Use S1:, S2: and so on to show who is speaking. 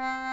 S1: Uh-huh.